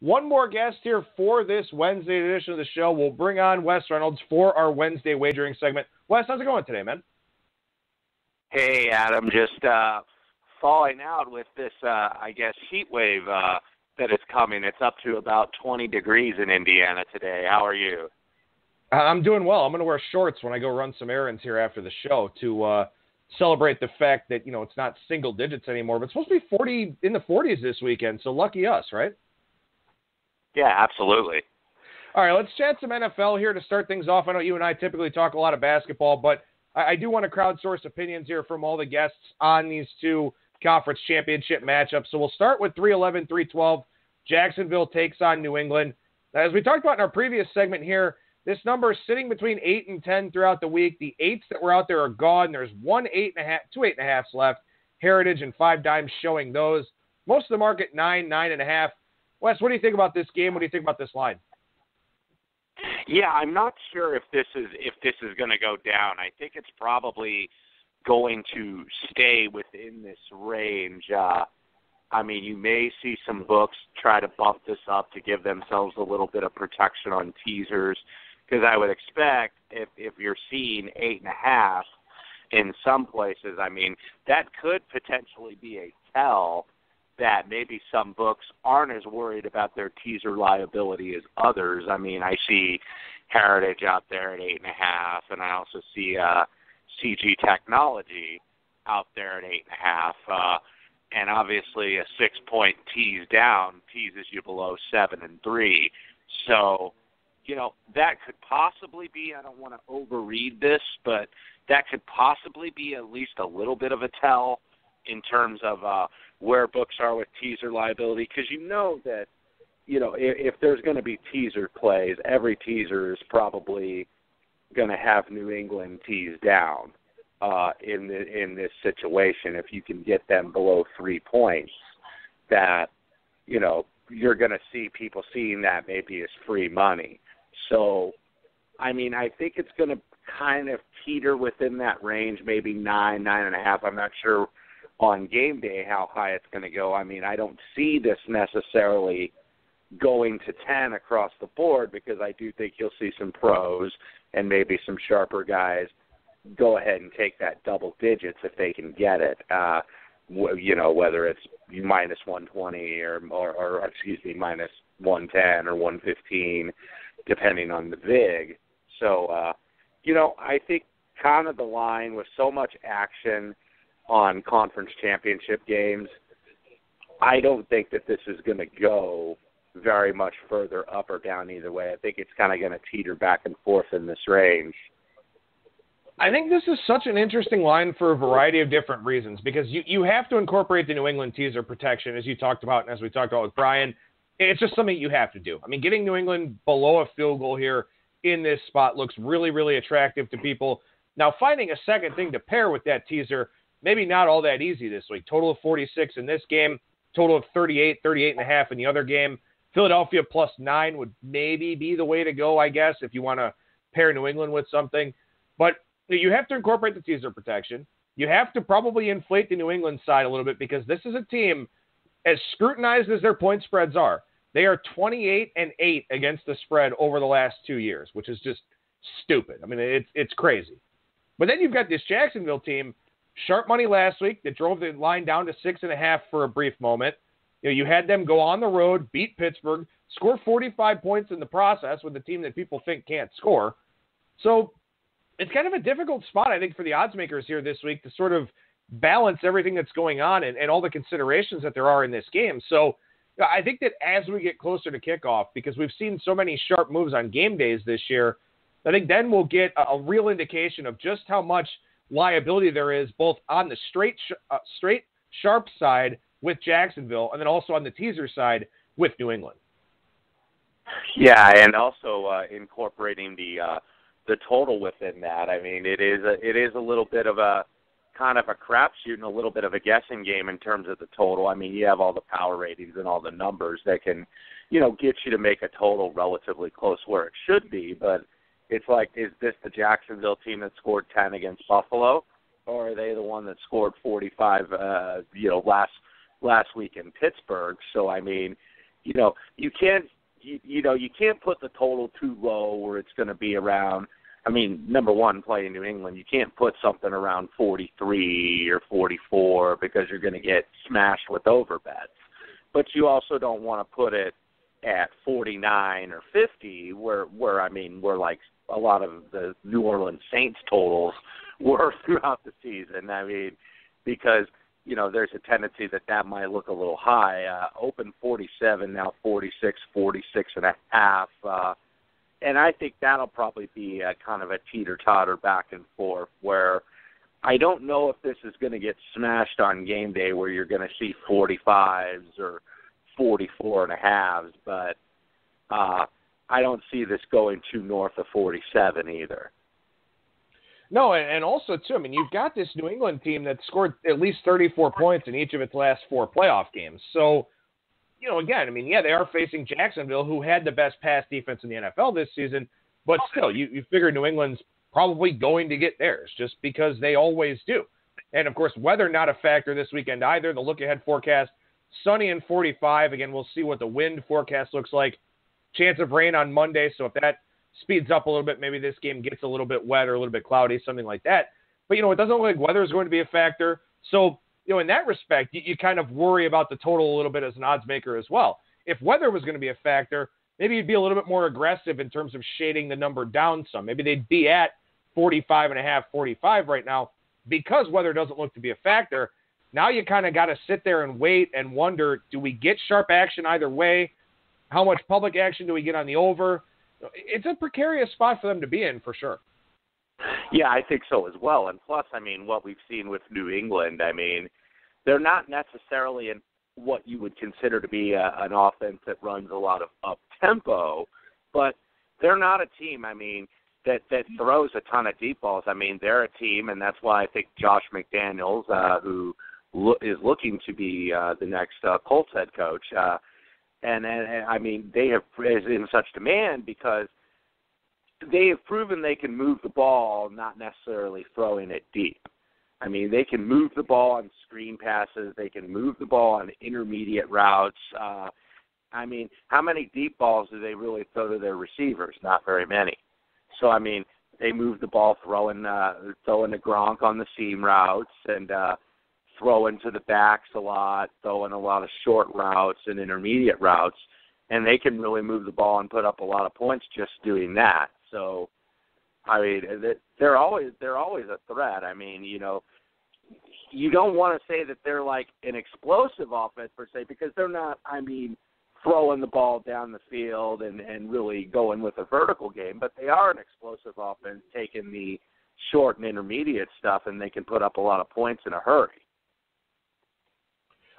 one more guest here for this Wednesday edition of the show. We'll bring on Wes Reynolds for our Wednesday wagering segment. Wes, how's it going today, man? Hey, Adam. Just uh, falling out with this, uh, I guess, heat wave uh, that is coming. It's up to about 20 degrees in Indiana today. How are you? I'm doing well. I'm going to wear shorts when I go run some errands here after the show to uh, celebrate the fact that you know it's not single digits anymore, but it's supposed to be 40 in the 40s this weekend. So lucky us, right? Yeah, absolutely. All right, let's chat some NFL here to start things off. I know you and I typically talk a lot of basketball, but I, do want to crowdsource opinions here from all the guests on these two conference championship matchups. So we'll start with 311, 312. Jacksonville takes on New England. As we talked about in our previous segment here, this number is sitting between eight and ten throughout the week. The eights that were out there are gone. There's one eight and a half, two eight and a halfs left. Heritage and five dimes showing those. Most of the market nine, nine and a half. Wes, what do you think about this game? What do you think about this line? Yeah, I'm not sure if this is if this is going to go down. I think it's probably going to stay within this range. Uh, I mean, you may see some books try to bump this up to give themselves a little bit of protection on teasers, because I would expect if if you're seeing eight and a half in some places, I mean, that could potentially be a tell that maybe some books aren't as worried about their teaser liability as others. I mean, I see Heritage out there at eight and a half, and I also see uh, CG Technology out there at eight and a half. Uh, and obviously, a six point tease down teases you below seven and three. So, you know, that could possibly be, I don't want to overread this, but that could possibly be at least a little bit of a tell in terms of uh, where books are with teaser liability because you know that you know if, if there's going to be teaser plays, every teaser is probably going to have New England teased down uh, in the, in this situation. If you can get them below three points, that you know you're going to see people seeing that maybe as free money. So, I mean, I think it's going to kind of teeter within that range, maybe nine, nine and a half. I'm not sure on game day how high it's going to go. I mean, I don't see this necessarily going to 10 across the board because I do think you'll see some pros and maybe some sharper guys go ahead and take that double digits if they can get it. Uh, you know, whether it's minus 120 or, or, or excuse me, minus 110 or 115, depending on the VIG. So, uh, you know, I think kind of the line with so much action – on conference championship games. I don't think that this is going to go very much further up or down either way. I think it's kind of going to teeter back and forth in this range. I think this is such an interesting line for a variety of different reasons because you, you have to incorporate the New England teaser protection, as you talked about and as we talked about with Brian. It's just something you have to do. I mean, getting New England below a field goal here in this spot looks really, really attractive to people. Now, finding a second thing to pair with that teaser maybe not all that easy this week. Total of 46 in this game, total of 38, 38 and a half in the other game. Philadelphia plus nine would maybe be the way to go, I guess, if you want to pair New England with something. But you have to incorporate the teaser protection. You have to probably inflate the New England side a little bit because this is a team, as scrutinized as their point spreads are, they are 28 and 8 against the spread over the last two years, which is just stupid. I mean, it's it's crazy. But then you've got this Jacksonville team Sharp money last week that drove the line down to six and a half for a brief moment. You know, you had them go on the road, beat Pittsburgh, score 45 points in the process with a team that people think can't score. So it's kind of a difficult spot, I think, for the odds makers here this week to sort of balance everything that's going on and, and all the considerations that there are in this game. So I think that as we get closer to kickoff, because we've seen so many sharp moves on game days this year, I think then we'll get a, a real indication of just how much – liability there is both on the straight uh, straight sharp side with Jacksonville and then also on the teaser side with New England. Yeah, and also uh, incorporating the uh, the total within that. I mean, it is a, it is a little bit of a kind of a crapshoot and a little bit of a guessing game in terms of the total. I mean, you have all the power ratings and all the numbers that can, you know, get you to make a total relatively close where it should be, but it's like, is this the Jacksonville team that scored 10 against Buffalo, or are they the one that scored 45, uh, you know, last last week in Pittsburgh? So I mean, you know, you can't you, you know, you can't put the total too low where it's going to be around I mean, number one, playing New England, you can't put something around 43 or 44 because you're going to get smashed with over bets. But you also don't want to put it at 49 or 50, where where I mean, where like a lot of the New Orleans Saints totals were throughout the season. I mean, because you know there's a tendency that that might look a little high. Uh, open 47 now 46, 46 and a half. Uh, and I think that'll probably be a kind of a teeter totter back and forth where I don't know if this is going to get smashed on game day where you're going to see 45s or 44 and a halves, but uh, I don't see this going too north of 47 either. No, and also too. I mean, you've got this New England team that scored at least 34 points in each of its last four playoff games. So you know, again, I mean, yeah, they are facing Jacksonville, who had the best pass defense in the NFL this season, but still, you, you figure New England's probably going to get theirs just because they always do. And of course, weather not a factor this weekend either. The look ahead forecast sunny and 45. Again, we'll see what the wind forecast looks like. Chance of rain on Monday. So if that speeds up a little bit, maybe this game gets a little bit wet or a little bit cloudy, something like that. But, you know, it doesn't look like weather is going to be a factor. So you know, in that respect, you, you kind of worry about the total a little bit as an odds maker as well. If weather was going to be a factor, maybe you'd be a little bit more aggressive in terms of shading the number down some. Maybe they'd be at 45 and a half, 45 right now because weather doesn't look to be a factor. Now you kind of got to sit there and wait and wonder, do we get sharp action either way? How much public action do we get on the over? It's a precarious spot for them to be in for sure. Yeah, I think so as well. And plus, I mean, what we've seen with New England, I mean, they're not necessarily in what you would consider to be a, an offense that runs a lot of up tempo, but they're not a team. I mean, that that throws a ton of deep balls. I mean, they're a team, and that's why I think Josh McDaniels, uh, who lo- is looking to be uh, the next uh, Colts head coach, uh, and, and and I mean, they have is in such demand because they have proven they can move the ball, not necessarily throwing it deep. I mean, they can move the ball on screen passes. They can move the ball on intermediate routes. Uh, I mean, how many deep balls do they really throw to their receivers? Not very many. So I mean, they move the ball throwing uh, throwing the Gronk on the seam routes and uh, throwing to the backs a lot, throwing a lot of short routes and intermediate routes, and they can really move the ball and put up a lot of points just doing that. So I mean, they're always they're always a threat. I mean, you know, you don't want to say that they're like an explosive offense per se because they're not. I mean, throwing the ball down the field and and really going with a vertical game, but they are an explosive offense, taking the short and intermediate stuff, and they can put up a lot of points in a hurry.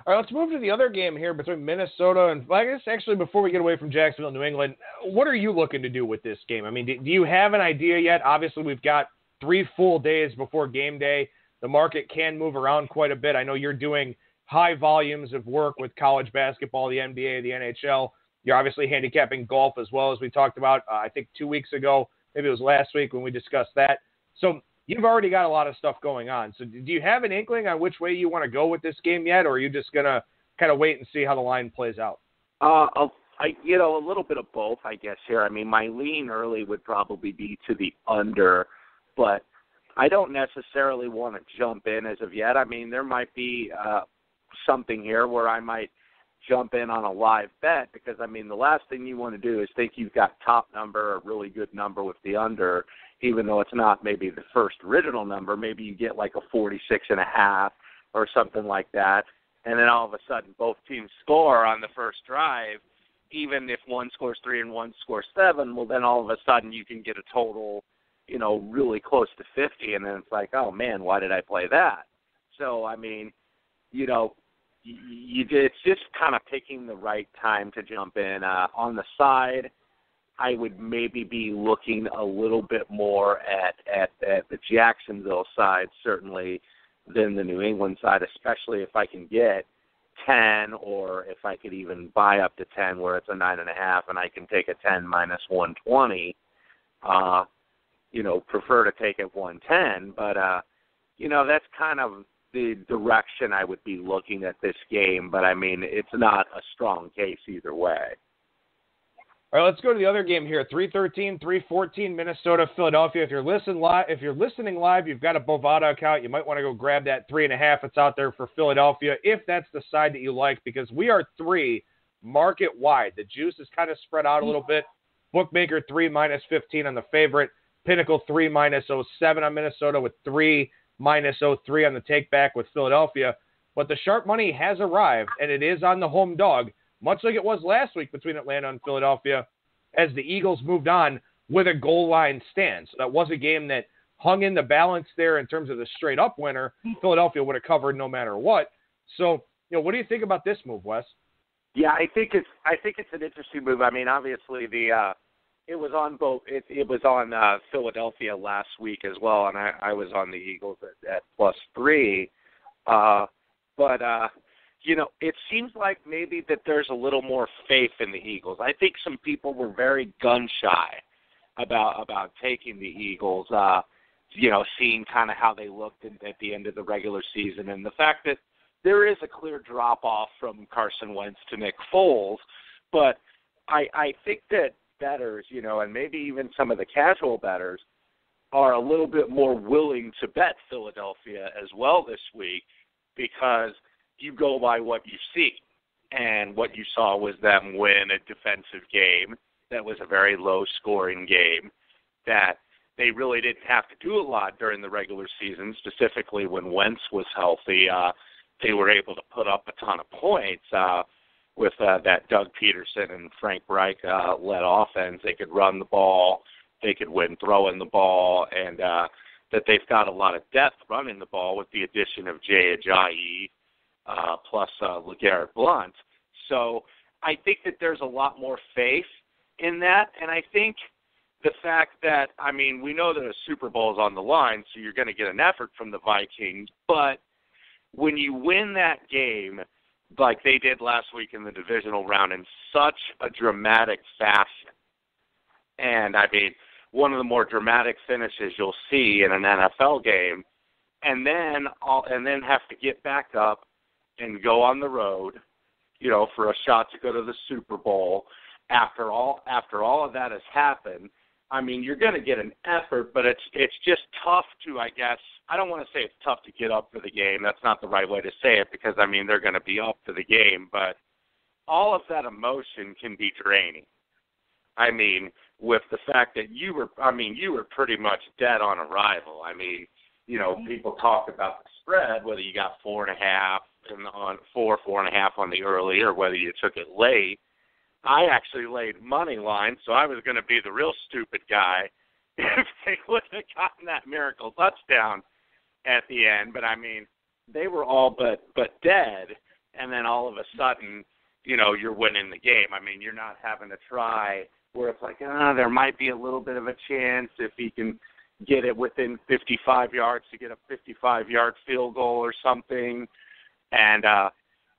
All right, let's move to the other game here between Minnesota and I guess actually before we get away from Jacksonville, New England, what are you looking to do with this game? I mean, do, do you have an idea yet? Obviously, we've got three full days before game day. The market can move around quite a bit. I know you're doing high volumes of work with college basketball, the NBA, the NHL. You're obviously handicapping golf as well as we talked about. Uh, I think two weeks ago, maybe it was last week when we discussed that. So you've already got a lot of stuff going on. So do you have an inkling on which way you want to go with this game yet, or are you just gonna kind of wait and see how the line plays out? Uh, I, you know, a little bit of both, I guess. Here, I mean, my lean early would probably be to the under, but I don't necessarily want to jump in as of yet. I mean, there might be uh, something here where I might jump in on a live bet because I mean the last thing you want to do is think you've got top number, a really good number with the under, even though it's not maybe the first original number, maybe you get like a 46 and a half or something like that, and then all of a sudden both teams score on the first drive, even if one scores three and one scores seven, well then all of a sudden you can get a total, you know, really close to 50, and then it's like, oh man, why did I play that? So I mean, you know, you, you it's just kind of picking the right time to jump in uh, on the side I would maybe be looking a little bit more at at, at the Jacksonville side certainly than the New England side, especially if I can get ten or if I could even buy up to ten where it's a nine and a half and I can take a ten minus one twenty. Uh, you know, prefer to take it one ten, but uh, you know, that's kind of the direction I would be looking at this game, but I mean it's not a strong case either way. All right, let's go to the other game here. 313, 314, Minnesota, Philadelphia. If you're listening live, if you're listening live, you've got a Bovada account. You might want to go grab that three and a half. It's out there for Philadelphia, if that's the side that you like, because we are three market wide. The juice is kind of spread out a little bit. Bookmaker three minus 15 on the favorite. Pinnacle three minus oh seven on Minnesota with three minus oh three on the take back with Philadelphia. But the sharp money has arrived, and it is on the home dog much like it was last week between Atlanta and Philadelphia, as the Eagles moved on with a goal line stand. So that was a game that hung in the balance there in terms of the straight up winner. Philadelphia would have covered no matter what. So, you know, what do you think about this move, Wes? Yeah, I think it's I think it's an interesting move. I mean, obviously the uh it was on both it it was on uh Philadelphia last week as well and I I was on the Eagles at, at plus 3. Uh but uh you know, it seems like maybe that there's a little more faith in the Eagles. I think some people were very gun shy about about taking the Eagles. Uh, you know, seeing kind of how they looked at, at the end of the regular season, and the fact that there is a clear drop off from Carson Wentz to Nick Foles, but I I think that betters, you know, and maybe even some of the casual betters are a little bit more willing to bet Philadelphia as well this week because you go by what you see. And what you saw was them win a defensive game that was a very low scoring game that they really didn't have to do a lot during the regular season, specifically when Wentz was healthy. Uh, they were able to put up a ton of points uh, with uh, that Doug Pederson and Frank Reich uh, led offense. They could run the ball, they could win throwing the ball, and uh, that they've got a lot of depth running the ball with the addition of Jay Ajayi uh, plus uh, LeGarrette Blunt. So I think that there's a lot more faith in that, and I think the fact that I mean we know that a Super Bowl is on the line, so you're going to get an effort from the Vikings, but when you win that game like they did last week in the divisional round in such a dramatic fashion, and I mean one of the more dramatic finishes you'll see in an NFL game, and then all, and then have to get back up and go on the road, you know, for a shot to go to the Super Bowl. After all, after all of that has happened, I mean, you're going to get an effort, but it's it's just tough to, I guess. I don't want to say it's tough to get up for the game. That's not the right way to say it because I mean they're going to be up for the game, but all of that emotion can be draining. I mean, with the fact that you were, I mean, you were pretty much dead on arrival. I mean, you know, mm-hmm. people talk about the spread, whether you got four and a half, on four, four and a half on the early, or whether you took it late. I actually laid money line, so I was going to be the real stupid guy if they would have gotten that miracle touchdown at the end. But I mean, they were all but but dead, and then all of a sudden, you know, you're winning the game. I mean, you're not having to try where it's like, ah, there might be a little bit of a chance if he can get it within 55 yards to get a 55 yard field goal or something and uh,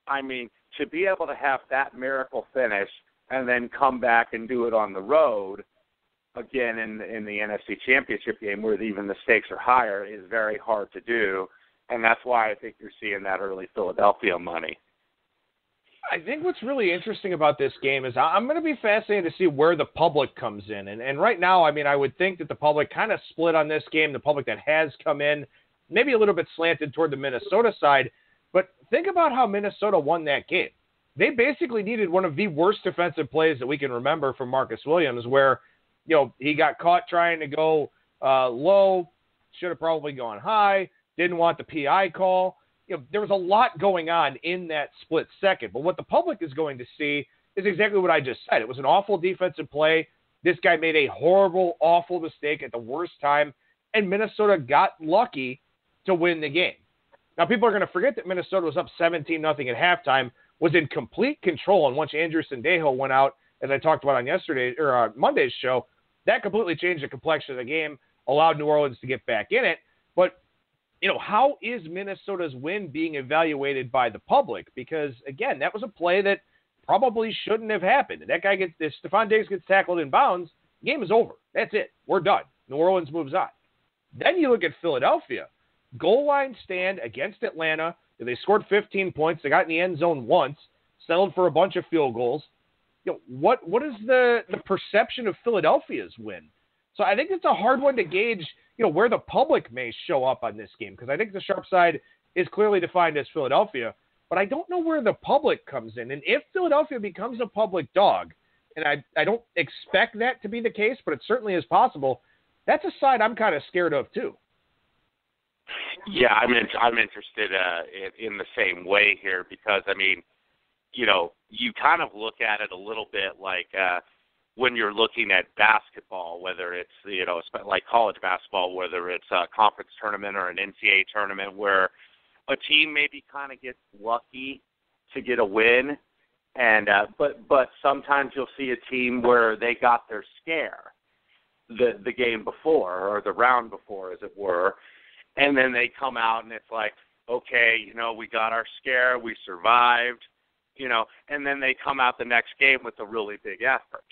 I mean, to be able to have that miracle finish and then come back and do it on the road again in in the NFC Championship game where even the stakes are higher is very hard to do, and that's why I think you're seeing that early Philadelphia money. I think what's really interesting about this game is I'm going to be fascinated to see where the public comes in. And, and right now, I mean, I would think that the public kind of split on this game. The public that has come in, maybe a little bit slanted toward the Minnesota side. But think about how Minnesota won that game. They basically needed one of the worst defensive plays that we can remember from Marcus Williams, where you know he got caught trying to go uh, low, should have probably gone high, didn't want the PI call. You know, there was a lot going on in that split second. But what the public is going to see is exactly what I just said. It was an awful defensive play. This guy made a horrible, awful mistake at the worst time, and Minnesota got lucky to win the game. Now, people are going to forget that Minnesota was up 17 nothing at halftime, was in complete control, and once Andrew Sendejo went out, as I talked about on yesterday or uh, Monday's show, that completely changed the complexion of the game, allowed New Orleans to get back in it. But you know, how is Minnesota's win being evaluated by the public? Because again, that was a play that probably shouldn't have happened. And That guy gets if Stefon Diggs gets tackled in bounds, game is over. That's it. We're done. New Orleans moves on. Then you look at Philadelphia goal line stand against Atlanta. They scored 15 points. They got in the end zone once, settled for a bunch of field goals. You know, what what is the the perception of Philadelphia's win? So I think it's a hard one to gauge. You know where the public may show up on this game because I think the sharp side is clearly defined as Philadelphia, but I don't know where the public comes in. And if Philadelphia becomes a public dog, and I I don't expect that to be the case, but it certainly is possible. That's a side I'm kind of scared of too. Yeah, I'm in, I'm interested uh, in, in the same way here because I mean, you know, you kind of look at it a little bit like uh, when you're looking at basketball, whether it's you know like college basketball, whether it's a conference tournament or an NCAA tournament, where a team maybe kind of gets lucky to get a win, and uh, but but sometimes you'll see a team where they got their scare the the game before or the round before, as it were, and then they come out and it's like, okay, you know, we got our scare, we survived, you know, and then they come out the next game with a really big effort.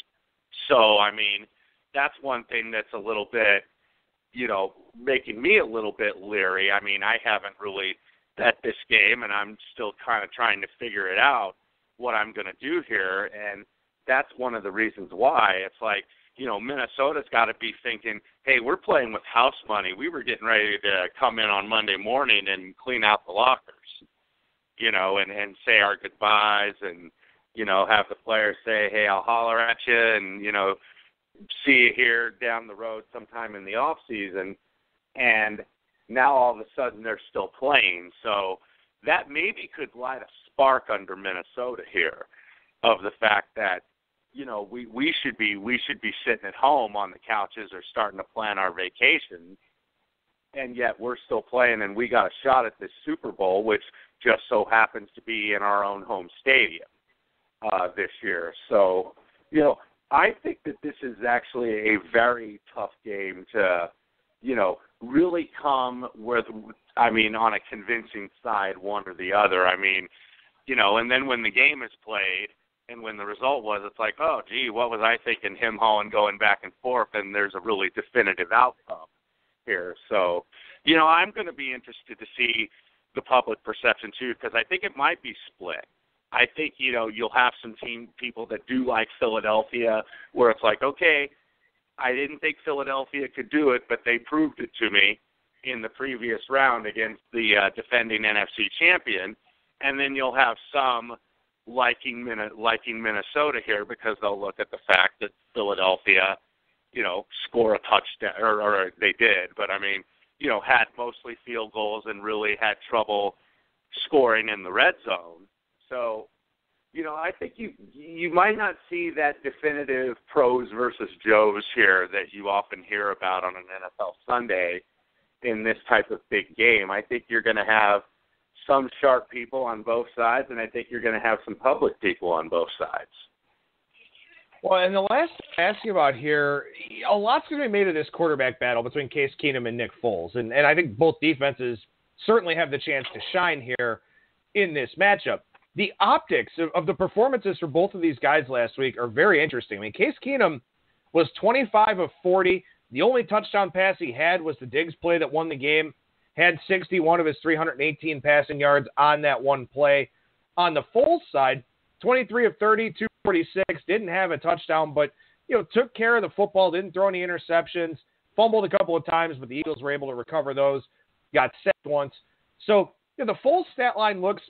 So, I mean, that's one thing that's a little bit, you know, making me a little bit leery. I mean, I haven't really bet this game, and I'm still kind of trying to figure it out what I'm going to do here, and that's one of the reasons why it's like you know, Minnesota's got to be thinking, hey, we're playing with house money. We were getting ready to come in on Monday morning and clean out the lockers, you know, and and say our goodbyes and you know have the players say, hey, I'll holler at you and you know see you here down the road sometime in the off season, and now all of a sudden they're still playing. So that maybe could light a spark under Minnesota here of the fact that you know, we we should be we should be sitting at home on the couches or starting to plan our vacation and yet we're still playing, and we got a shot at this Super Bowl, which just so happens to be in our own home stadium uh, this year. So, you know, I think that this is actually a very tough game to, you know, really come with. I mean, on a convincing side, one or the other. I mean, you know, and then when the game is played and when the result was, it's like, oh, gee, what was I thinking? Him hauling going back and forth, and there's a really definitive outcome here. So, you know, I'm going to be interested to see the public perception too, because I think it might be split. I think you know you'll have some team people that do like Philadelphia, where it's like, okay, I didn't think Philadelphia could do it, but they proved it to me in the previous round against the uh, defending NFC champion. And then you'll have some liking liking Minnesota here because they'll look at the fact that Philadelphia, you know, score a touchdown or, or they did, but I mean, you know, had mostly field goals and really had trouble scoring in the red zone. So, you know, I think you you might not see that definitive pros versus Joes here that you often hear about on an NFL Sunday in this type of big game. I think you're going to have some sharp people on both sides, and I think you're going to have some public people on both sides. Well, and the last thing ask you about here, a lot's going to be made of this quarterback battle between Case Keenum and Nick Foles, and and I think both defenses certainly have the chance to shine here in this matchup. The optics of, of the performances for both of these guys last week are very interesting. I mean, Case Keenum was 25 of 40. The only touchdown pass he had was the Diggs play that won the game had 61 of his 318 passing yards on that one play. On the Foles side, 23 of 30, 246, didn't have a touchdown, but you know took care of the football, didn't throw any interceptions, fumbled a couple of times, but the Eagles were able to recover those. Got sacked once. So you know, the full stat line looks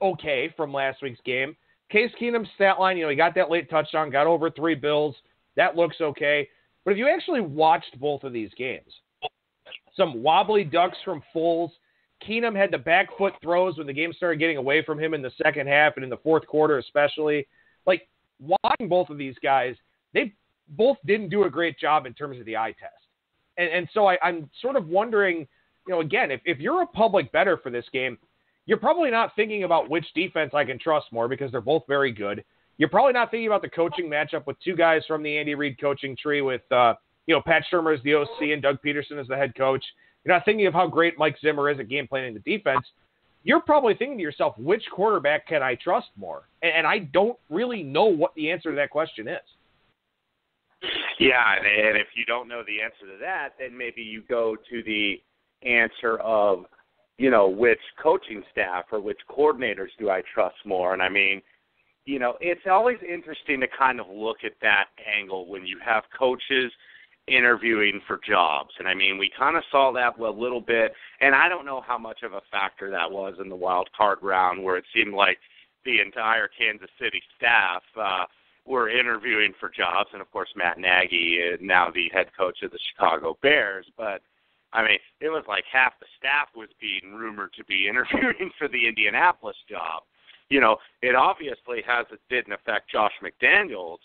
okay from last week's game. Case Keenum's stat line, you know, he got that late touchdown, got over three bills. That looks okay. But if you actually watched both of these games, some wobbly ducks from Foles. Keenum had the back foot throws when the game started getting away from him in the second half and in the fourth quarter, especially. Like watching both of these guys, they both didn't do a great job in terms of the eye test. And, and so I, I'm sort of wondering, you know, again, if, if you're a public better for this game, you're probably not thinking about which defense I can trust more because they're both very good. You're probably not thinking about the coaching matchup with two guys from the Andy Reid coaching tree with uh, you know, Pat Shurmur is the OC and Doug Pederson is the head coach. You're not thinking of how great Mike Zimmer is at game planning the defense. You're probably thinking to yourself, which quarterback can I trust more? And, and I don't really know what the answer to that question is. Yeah, and if you don't know the answer to that, then maybe you go to the answer of you know which coaching staff or which coordinators do I trust more. And I mean, you know, it's always interesting to kind of look at that angle when you have coaches interviewing for jobs. And I mean, we kind of saw that a little bit, and I don't know how much of a factor that was in the wild card round where it seemed like the entire Kansas City staff uh, were interviewing for jobs, and of course Matt Nagy, is now the head coach of the Chicago Bears. But I mean, it was like half the staff was being rumored to be interviewing for the Indianapolis job. You know, it obviously has it didn't affect Josh McDaniels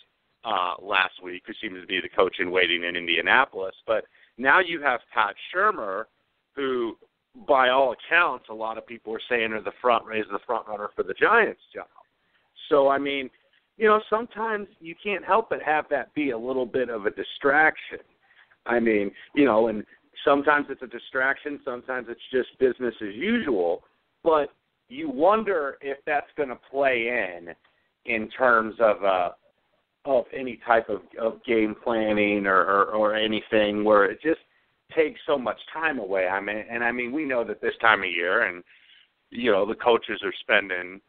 uh, last week, who seems to be the coach in waiting in Indianapolis. But now you have Pat Shurmur, who, by all accounts, a lot of people are saying are the front is the front runner for the Giants job. So I mean, you know, sometimes you can't help but have that be a little bit of a distraction. I mean, you know, and sometimes it's a distraction, sometimes it's just business as usual, but you wonder if that's going to play in in terms of uh of any type of, of game planning or, or or anything where it just takes so much time away. I mean, and I mean, we know that this time of year, and you know, the coaches are spending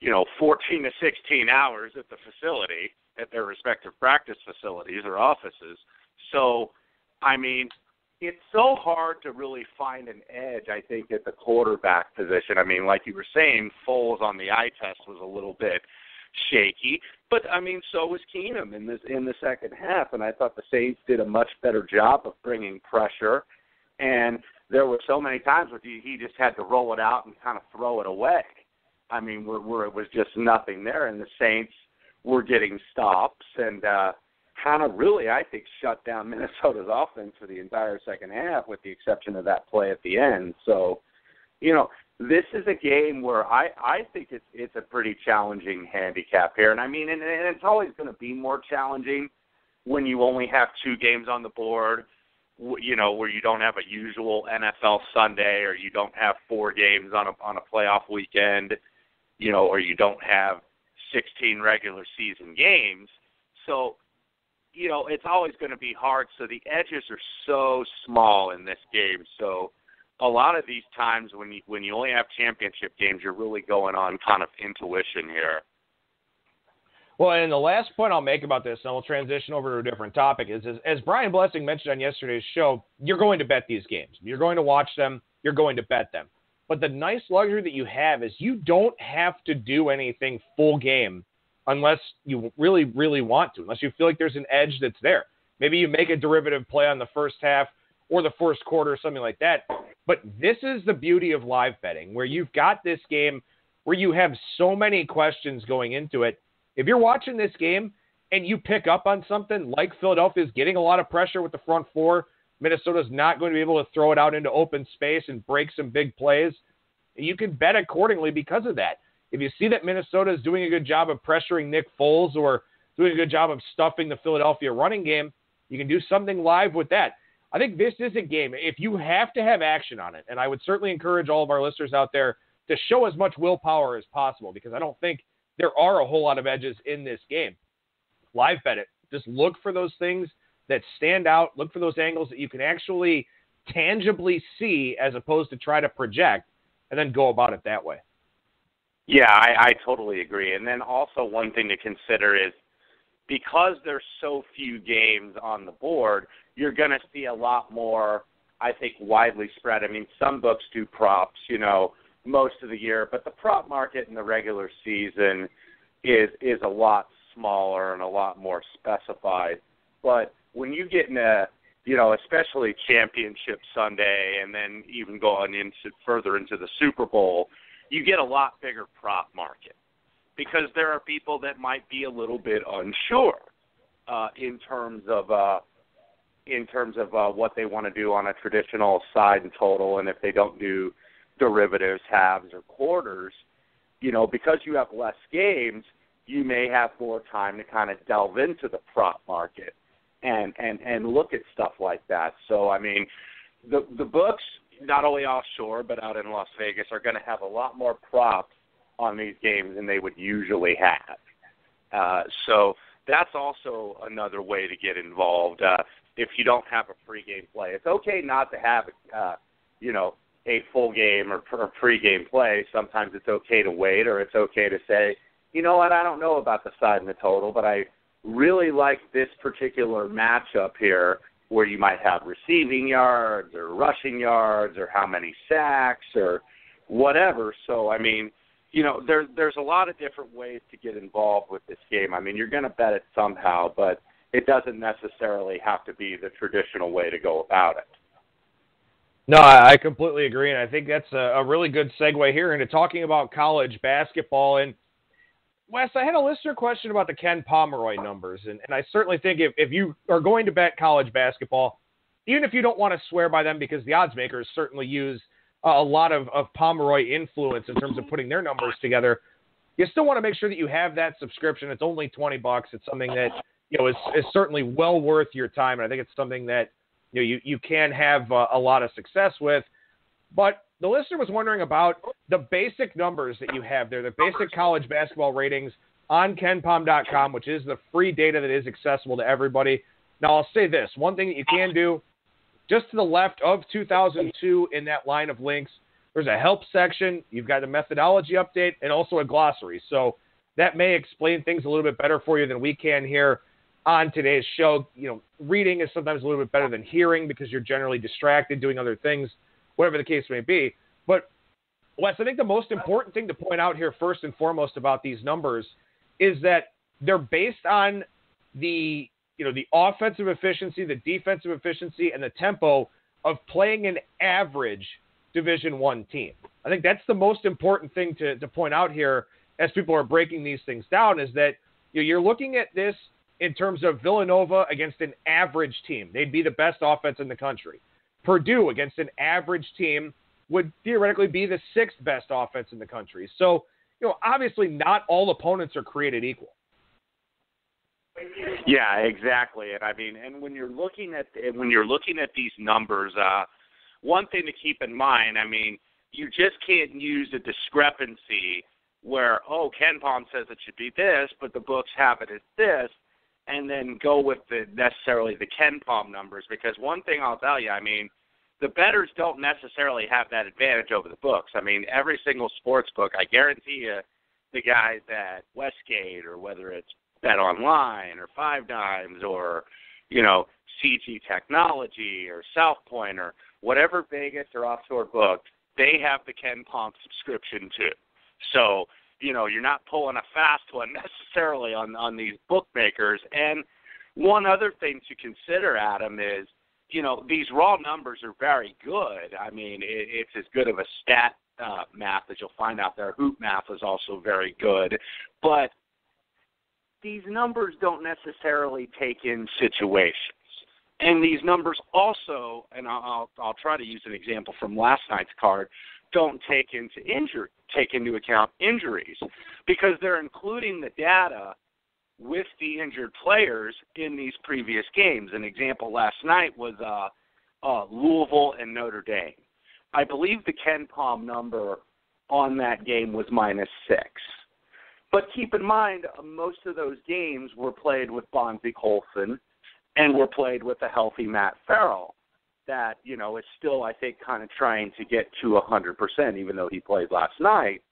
you know 14 to 16 hours at the facility at their respective practice facilities or offices. So, I mean, it's so hard to really find an edge. I think at the quarterback position. I mean, like you were saying, Foles on the eye test was a little bit shaky, but I mean, so was Keenum in this in the second half, and I thought the Saints did a much better job of bringing pressure. And there were so many times where he, he just had to roll it out and kind of throw it away. I mean, where, where it was just nothing there, and the Saints were getting stops and uh, kind of really, I think, shut down Minnesota's offense for the entire second half, with the exception of that play at the end. So, you know, this is a game where I I think it's it's a pretty challenging handicap here, and I mean, and, and it's always going to be more challenging when you only have two games on the board. You know, where you don't have a usual NFL Sunday, or you don't have four games on a on a playoff weekend you know, or you don't have 16 regular season games. So, you know, it's always going to be hard. So the edges are so small in this game. So a lot of these times when you when you only have championship games, you're really going on kind of intuition here. Well, and the last point I'll make about this, and we'll transition over to a different topic, is, is as Brian Blessing mentioned on yesterday's show, you're going to bet these games. You're going to watch them. You're going to bet them. But the nice luxury that you have is you don't have to do anything full game unless you really, really want to, unless you feel like there's an edge that's there. Maybe you make a derivative play on the first half or the first quarter, or something like that. But this is the beauty of live betting, where you've got this game where you have so many questions going into it. If you're watching this game and you pick up on something like Philadelphia is getting a lot of pressure with the front four, Minnesota's not going to be able to throw it out into open space and break some big plays. You can bet accordingly because of that. If you see that Minnesota is doing a good job of pressuring Nick Foles or doing a good job of stuffing the Philadelphia running game, you can do something live with that. I think this is a game. If you have to have action on it, and I would certainly encourage all of our listeners out there to show as much willpower as possible because I don't think there are a whole lot of edges in this game. Live bet it. Just look for those things that stand out. Look for those angles that you can actually tangibly see as opposed to try to project and then go about it that way. Yeah, I, I totally agree. And then also one thing to consider is because there's so few games on the board, you're going to see a lot more, I think, widely spread. I mean, some books do props, you know, most of the year, but the prop market in the regular season is is a lot smaller and a lot more specified. But when you get in a you know, especially championship Sunday and then even going into further into the Super Bowl, you get a lot bigger prop market because there are people that might be a little bit unsure uh, in terms of uh, in terms of uh, what they want to do on a traditional side and total, and if they don't do derivatives, halves, or quarters, you know, because you have less games, you may have more time to kind of delve into the prop market and and and look at stuff like that. So I mean, the the books not only offshore but out in Las Vegas are going to have a lot more props on these games than they would usually have. Uh, so that's also another way to get involved. Uh, if you don't have a pregame play, it's okay not to have uh, you know, a full game or, or pre-game play, sometimes it's okay to wait or it's okay to say, you know what, I don't know about the side and the total, but I really like this particular matchup here where you might have receiving yards or rushing yards or how many sacks or whatever. So I mean, you know, there there's a lot of different ways to get involved with this game. I mean, you're going to bet it somehow, but it doesn't necessarily have to be the traditional way to go about it. No, I completely agree, and I think that's a, a really good segue here into talking about college basketball. And Wes, I had a listener question about the Ken Pomeroy numbers, and, and I certainly think if, if you are going to bet college basketball, even if you don't want to swear by them, because the odds makers certainly use a lot of, of Pomeroy influence in terms of putting their numbers together, you still want to make sure that you have that subscription. It's only twenty bucks. It's something that you know is, is certainly well worth your time, and I think it's something that you know you, you can have uh, a lot of success with. But the listener was wondering about the basic numbers that you have there, the basic college basketball ratings on kenpom.com, which is the free data that is accessible to everybody. Now, I'll say this one thing that you can do just to the left of 2002 in that line of links, there's a help section. You've got a methodology update and also a glossary. So that may explain things a little bit better for you than we can here on today's show. You know, reading is sometimes a little bit better than hearing because you're generally distracted doing other things, whatever the case may be. But Wes, I think the most important thing to point out here, first and foremost, about these numbers is that they're based on the you know the offensive efficiency, the defensive efficiency, and the tempo of playing an average Division One team. I think that's the most important thing to, to point out here as people are breaking these things down is that you know, you're looking at this in terms of Villanova against an average team. They'd be the best offense in the country. Purdue against an average team would theoretically be the sixth best offense in the country. So, you know, obviously not all opponents are created equal. Yeah, exactly. And I mean, and when you're looking at when you're looking at these numbers, uh, one thing to keep in mind, I mean, you just can't use a discrepancy where oh, KenPom says it should be this, but the books have it as this, and then go with the necessarily the KenPom numbers because one thing I'll tell you, I mean, the betters don't necessarily have that advantage over the books. I mean, every single sports book, I guarantee you, the guys at Westgate or whether it's Bet Online or Five Dimes or you know CG Technology or South Point or whatever Vegas or offshore book, they have the KenPom subscription too. So you know you're not pulling a fast one necessarily on on these bookmakers. And one other thing to consider, Adam, is you know these raw numbers are very good. I mean it, it's as good of a stat uh, math as you'll find out there. Hoop math is also very good, but these numbers don't necessarily take in situations. And these numbers also, and I'll, I'll try to use an example from last night's card, don't take into injury, take into account injuries because they're including the data with the injured players in these previous games. An example last night was uh, uh, Louisville and Notre Dame. I believe the KenPom number on that game was minus six. But keep in mind, uh, most of those games were played with Bonzie Colson and were played with a healthy Matt Farrell. That you know is still, I think, kind of trying to get to a hundred percent, even though he played last night.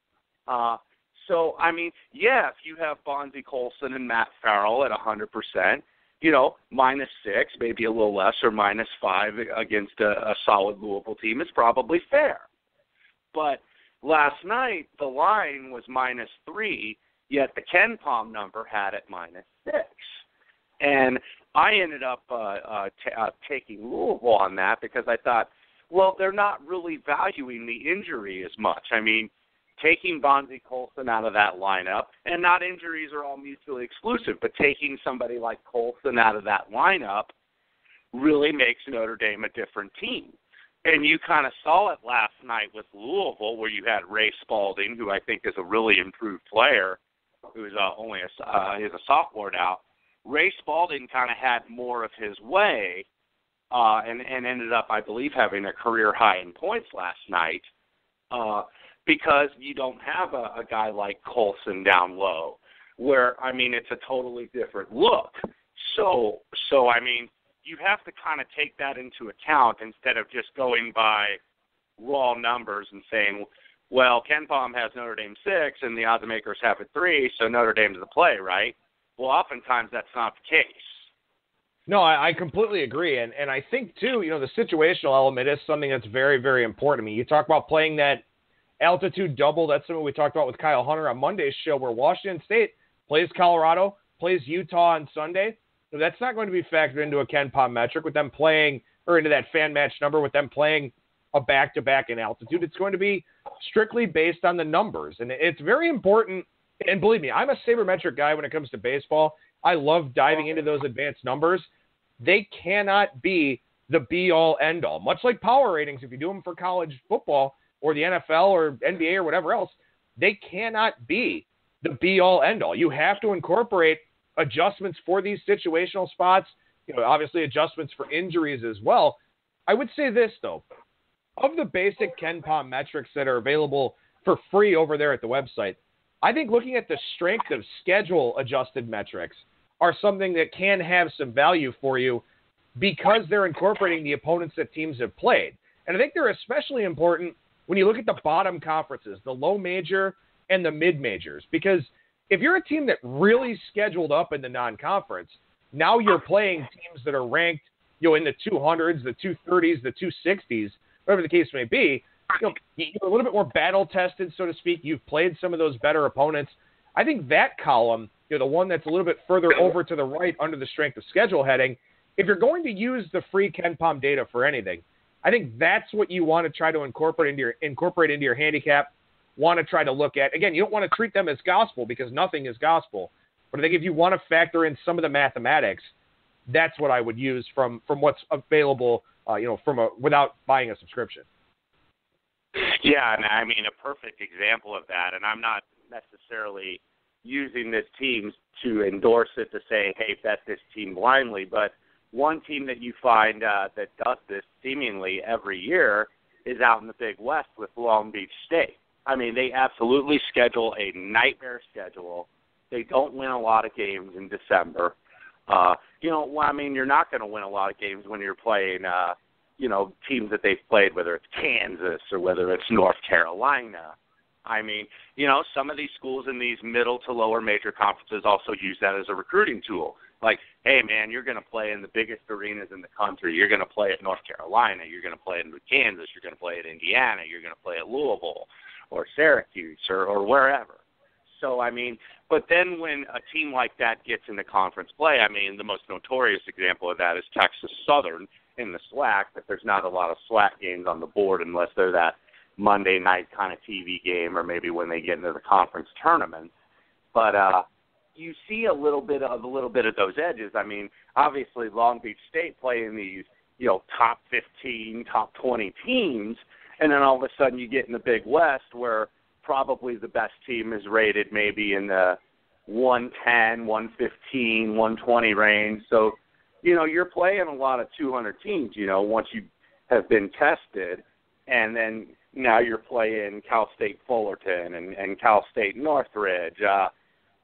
Uh, so I mean, yeah, if you have Bonzie Colson and Matt Farrell at a hundred percent, you know, minus six, maybe a little less, or minus five against a, a solid Louisville team is probably fair. But last night the line was minus three Yet the KenPom number had it minus six, and I ended up uh, uh, t- uh, taking Louisville on that because I thought, well, they're not really valuing the injury as much. I mean, taking Bonzie Colson out of that lineup, and not injuries are all mutually exclusive, but taking somebody like Colson out of that lineup really makes Notre Dame a different team. And you kind of saw it last night with Louisville, where you had Ray Spalding, who I think is a really improved player, who's uh, only a uh, he's a sophomore now. Ray Spalding kind of had more of his way, uh, and and ended up, I believe, having a career high in points last night, uh, because you don't have a, a guy like Colson down low, where I mean it's a totally different look. So so I mean you have to kind of take that into account instead of just going by raw numbers and saying, well, KenPom has Notre Dame six and the odds makers have it three, so Notre Dame's the play, right? Well, oftentimes that's not the case. No, I, I completely agree, and and I think too, you know, the situational element is something that's very, very important. I mean, you talk about playing that altitude double. That's something we talked about with Kyle Hunter on Monday's show, where Washington State plays Colorado, plays Utah on Sunday. So that's not going to be factored into a KenPom metric with them playing, or into that fan match number with them playing a back to back in altitude. It's going to be strictly based on the numbers. And it's very important. And believe me, I'm a sabermetric guy when it comes to baseball. I love diving into those advanced numbers. They cannot be the be all end all. Much like power ratings, if you do them for college football or the NFL or NBA or whatever else, they cannot be the be all end all. You have to incorporate adjustments for these situational spots, you know, obviously adjustments for injuries as well. I would say this though, of the basic KenPom metrics that are available for free over there at the website, I think looking at the strength of schedule adjusted metrics are something that can have some value for you because they're incorporating the opponents that teams have played. And I think they're especially important when you look at the bottom conferences, the low major and the mid majors, because if you're a team that really scheduled up in the non conference, now you're playing teams that are ranked, you know, in the 200s, the 230s, the 260s, whatever the case may be. You know, you're a little bit more battle tested, so to speak. You've played some of those better opponents. I think that column, you know, the one that's a little bit further over to the right under the strength of schedule heading, if you're going to use the free KenPom data for anything, I think that's what you want to try to incorporate into your incorporate into your handicap. Want to try to look at again. You don't want to treat them as gospel because nothing is gospel. But I think if you want to factor in some of the mathematics, that's what I would use from from what's available. Uh, you know, from a without buying a subscription. Yeah, and I mean a perfect example of that. And I'm not necessarily using this team to endorse it to say, hey, bet this team blindly. But one team that you find uh, that does this seemingly every year is out in the Big West with Long Beach State. I mean, they absolutely schedule a nightmare schedule. They don't win a lot of games in December. Uh, you know, well, I mean, you're not going to win a lot of games when you're playing, uh, you know, teams that they've played, whether it's Kansas or whether it's North Carolina. I mean, you know, some of these schools in these middle to lower major conferences also use that as a recruiting tool. Like, hey, man, you're going to play in the biggest arenas in the country. You're going to play at North Carolina. You're going to play in Kansas. You're going to play at Indiana. You're going to play at Louisville or Syracuse or, or wherever. So, I mean, but then when a team like that gets into conference play, I mean, the most notorious example of that is Texas Southern in the SWAC but there's not a lot of SWAC games on the board unless they're that Monday night kind of TV game or maybe when they get into the conference tournament. But uh you see a little bit of a little bit of those edges. I mean, obviously Long Beach State playing these, you know, top 15, top 20 teams, and then all of a sudden you get in the Big West where probably the best team is rated maybe in the 110, 115, 120 range. So, you know, you're playing a lot of 200 teams, you know, once you have been tested and then now you're playing Cal State Fullerton and, and Cal State Northridge. Uh,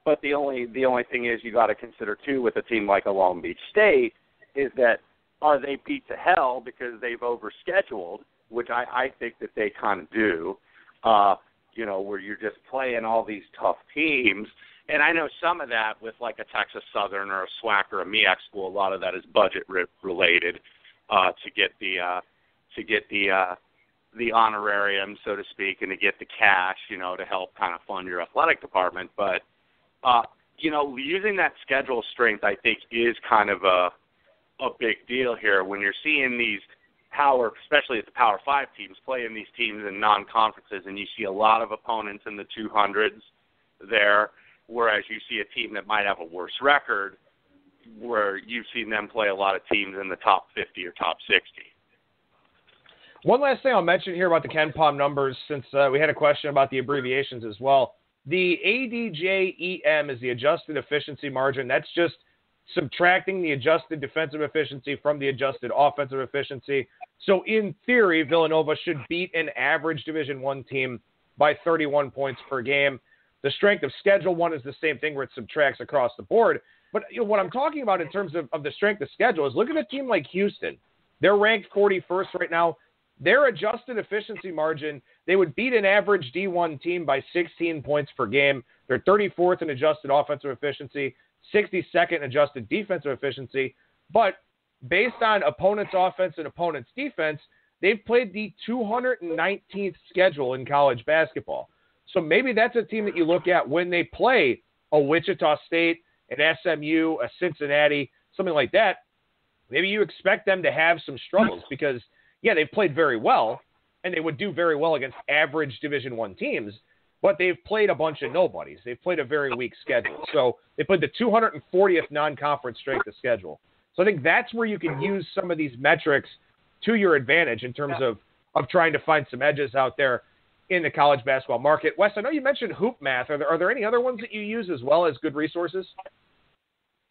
but the only the only thing is you got to consider too with a team like a Long Beach State is that are they beat to hell because they've overscheduled, which I, I think that they kind of do. Uh, you know, where you're just playing all these tough teams. And I know some of that with like a Texas Southern or a SWAC or a MEAC school. A lot of that is budget re- related uh, to get the uh, to get the uh, the honorarium, so to speak, and to get the cash, you know, to help kind of fund your athletic department. But uh, you know, using that schedule strength, I think, is kind of a a big deal here when you're seeing these power, especially at the Power Five teams, playing these teams in non-conferences, and you see a lot of opponents in the 200s there, whereas you see a team that might have a worse record, where you've seen them play a lot of teams in the top 50 or top 60. One last thing I'll mention here about the KenPom numbers, since uh, we had a question about the abbreviations as well. The ADJEM is the adjusted efficiency margin. That's just subtracting the adjusted defensive efficiency from the adjusted offensive efficiency. So in theory, Villanova should beat an average Division One team by 31 points per game. The strength of schedule one is the same thing where it subtracts across the board. But you know, what I'm talking about in terms of, of the strength of schedule is look at a team like Houston. They're ranked 41st right now. their adjusted efficiency margin, they would beat an average D1 team by 16 points per game. They're 34th in adjusted offensive efficiency, 62nd adjusted defensive efficiency. But based on opponent's offense and opponent's defense, they've played the 219th schedule in college basketball. So maybe that's a team that you look at when they play a Wichita State, an SMU, a Cincinnati, something like that. Maybe you expect them to have some struggles because, yeah, they've played very well and they would do very well against average Division One teams, but they've played a bunch of nobodies. They've played a very weak schedule. So they played the 240th non-conference strength of schedule. So I think that's where you can use some of these metrics to your advantage in terms of of trying to find some edges out there in the college basketball market. Wes, I know you mentioned Hoop Math. Are there, are there any other ones that you use as well as good resources?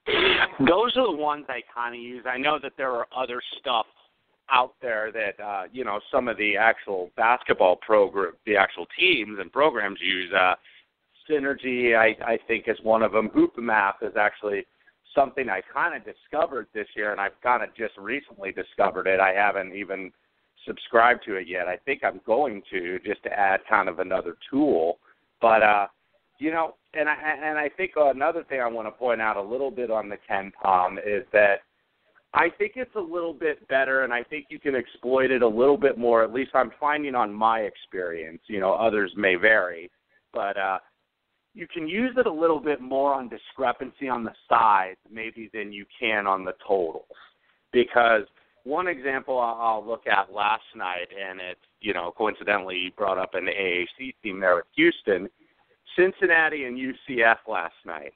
Those are the ones I kind of use. I know that there are other stuff out there that uh, you know some of the actual basketball program, the actual teams and programs use. Uh, Synergy, I, I think, is one of them. Hoop Math is actually something I kind of discovered this year, and I've kind of just recently discovered it. I haven't even subscribed to it yet. I think I'm going to just to add kind of another tool. But uh, you know, and I and I think another thing I want to point out a little bit on the KenPom is that I think it's a little bit better, and I think you can exploit it a little bit more. At least I'm finding on my experience. You know, others may vary, but uh, you can use it a little bit more on discrepancy on the sides, maybe than you can on the totals, because one example I'll look at last night, and it's you know coincidentally brought up an AAC team there with Houston, Cincinnati and UCF last night.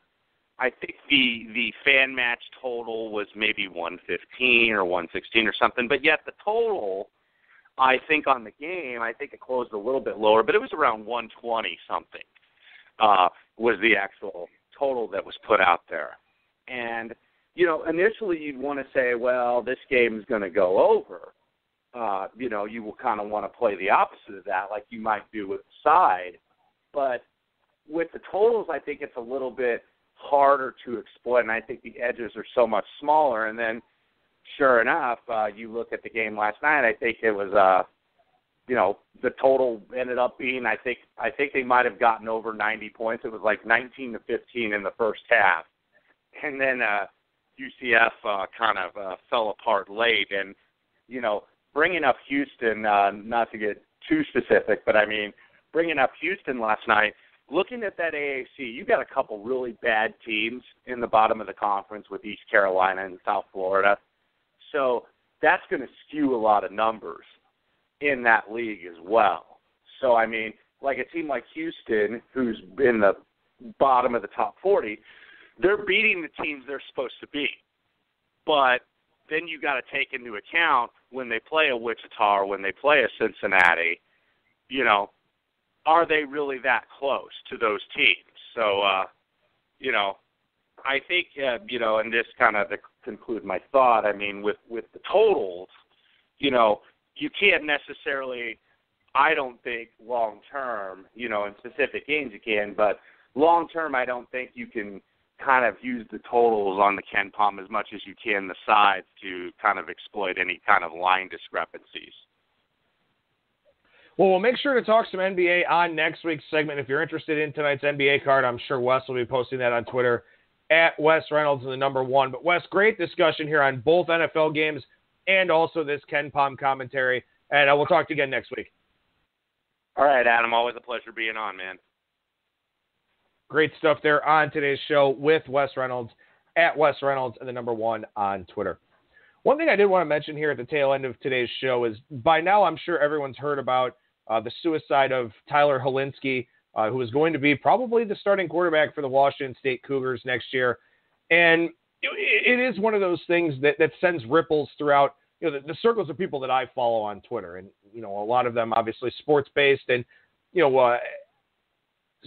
I think the the FanMatch total was maybe 115 or 116 or something, but yet the total, I think on the game, I think it closed a little bit lower, but it was around 120 something. Uh, was the actual total that was put out there, and you know, initially you'd want to say, well, this game is going to go over. Uh, you know, you will kind of want to play the opposite of that, like you might do with the side. But with the totals, I think it's a little bit harder to exploit, and I think the edges are so much smaller. And then, sure enough, uh, you look at the game last night. I think it was, uh, you know, the total ended up being. I think I think they might have gotten over 90 points. It was like 19 to 15 in the first half, and then. uh UCF uh, kind of uh, fell apart late, and you know, bringing up Houston, uh, not to get too specific, but I mean, bringing up Houston last night. Looking at that AAC, you got a couple really bad teams in the bottom of the conference with East Carolina and South Florida. So that's going to skew a lot of numbers in that league as well. So I mean, like a team like Houston, who's in the bottom of the top 40, they're beating the teams they're supposed to beat. But then you got to take into account when they play a Wichita or when they play a Cincinnati, you know, are they really that close to those teams? So, uh, you know, I think, uh, you know, and this kind of to conclude my thought, I mean, with with the totals, you know, you can't necessarily, I don't think long term, you know, in specific games you can, but long term, I don't think you can kind of use the totals on the KenPom as much as you can the sides to kind of exploit any kind of line discrepancies. Well, we'll make sure to talk some NBA on next week's segment. If you're interested in tonight's NBA card, I'm sure Wes will be posting that on Twitter at Wes Reynolds and the number one. But Wes, great discussion here on both NFL games and also this KenPom commentary. And uh, we'll talk to you again next week. All right, Adam. Always a pleasure being on, man. Great stuff there on today's show with Wes Reynolds at Wes Reynolds and the number one on Twitter. One thing I did want to mention here at the tail end of today's show is by now I'm sure everyone's heard about uh, the suicide of Tyler Hilinski, uh, who is going to be probably the starting quarterback for the Washington State Cougars next year. And it is one of those things that, that sends ripples throughout you know the, the circles of people that I follow on Twitter, and you know a lot of them obviously sports based, and you know uh,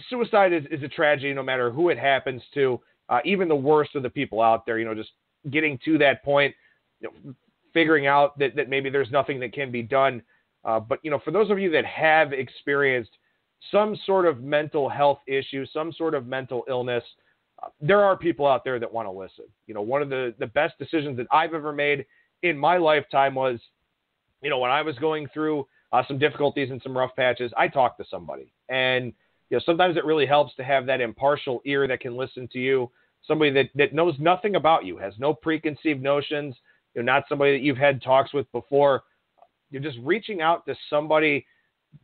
suicide is, is a tragedy no matter who it happens to, uh, even the worst of the people out there, you know, just getting to that point, you know, figuring out that, that maybe there's nothing that can be done. Uh, but, you know, for those of you that have experienced some sort of mental health issue, some sort of mental illness, uh, there are people out there that want to listen. You know, one of the, the best decisions that I've ever made in my lifetime was you know, when I was going through uh, some difficulties and some rough patches, I talked to somebody. And, you know, sometimes it really helps to have that impartial ear that can listen to you, somebody that, that knows nothing about you, has no preconceived notions, you know, not somebody that you've had talks with before. You're just reaching out to somebody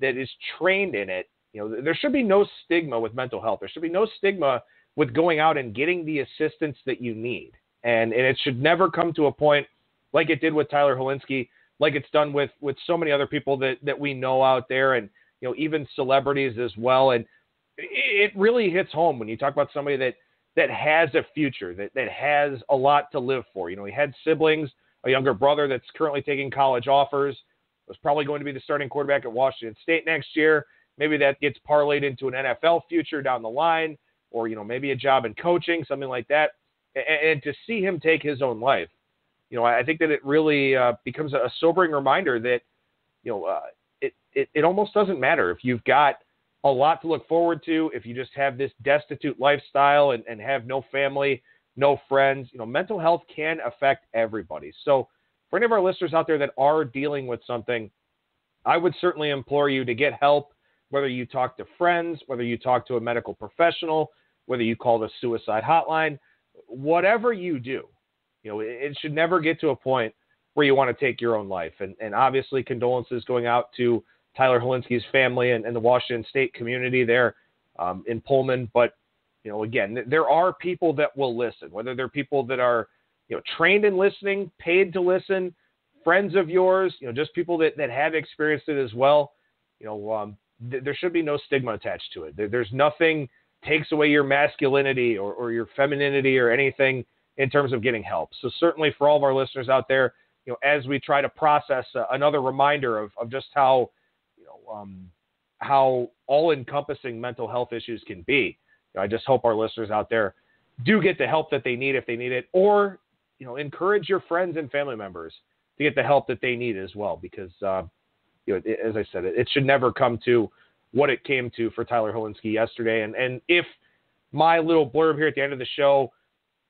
that is trained in it. You know, there should be no stigma with mental health. There should be no stigma with going out and getting the assistance that you need. And, and it should never come to a point like it did with Tyler Hilinski like it's done with with so many other people that that we know out there, and you know even celebrities as well. And it really hits home when you talk about somebody that that has a future, that that has a lot to live for. You know, he had siblings, a younger brother that's currently taking college offers, was probably going to be the starting quarterback at Washington State next year. Maybe that gets parlayed into an NFL future down the line, or you know maybe a job in coaching, something like that. And, and to see him take his own life you know, I think that it really uh, becomes a sobering reminder that, you know, uh, it, it, it almost doesn't matter if you've got a lot to look forward to, if you just have this destitute lifestyle and, and have no family, no friends, you know, mental health can affect everybody. So for any of our listeners out there that are dealing with something, I would certainly implore you to get help, whether you talk to friends, whether you talk to a medical professional, whether you call the suicide hotline, whatever you do, you know, it, it should never get to a point where you want to take your own life. And, and obviously, condolences going out to Tyler Hilinski's family and, and the Washington State community there um, in Pullman. But, you know, again, there are people that will listen, whether they're people that are, you know, trained in listening, paid to listen, friends of yours, you know, just people that, that have experienced it as well. You know, um, th- there should be no stigma attached to it. There, there's nothing takes away your masculinity or, or your femininity or anything in terms of getting help. So certainly for all of our listeners out there, you know, as we try to process uh, another reminder of, of just how, um, how all-encompassing mental health issues can be. I just hope our listeners out there do get the help that they need if they need it, or you know, encourage your friends and family members to get the help that they need as well. Because uh, you know, as I said, it, it should never come to what it came to for Tyler Hilinski yesterday. And and if my little blurb here at the end of the show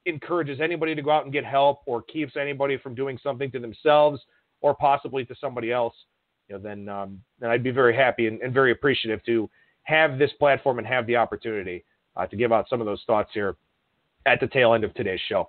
encourages anybody to go out and get help or keeps anybody from doing something to themselves or possibly to somebody else, you know, then um, then I'd be very happy and, and, very appreciative to have this platform and have the opportunity uh, to give out some of those thoughts here at the tail end of today's show.